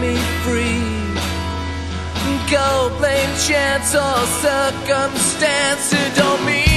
me free. Go blame chance or circumstance, it don't mean.